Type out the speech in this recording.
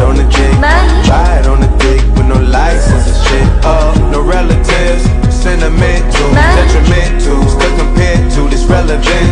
Ride on the jig, ride on the dick with no license and shit. Oh, no relatives, sentimental, detrimental. still compared to this relevant.